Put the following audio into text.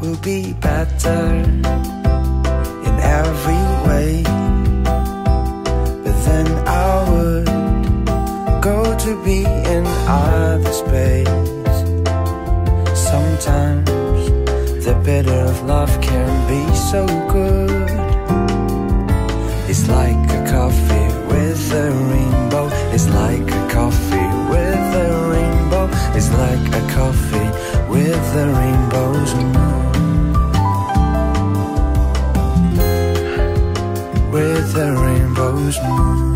will be better in every way. But then I would go to be in other space. Sometimes the bitter of love can be so good. It's like a coffee with a rainbow. It's like a coffee with a rainbow. It's like a coffee with the rainbow's the rainbow's moon.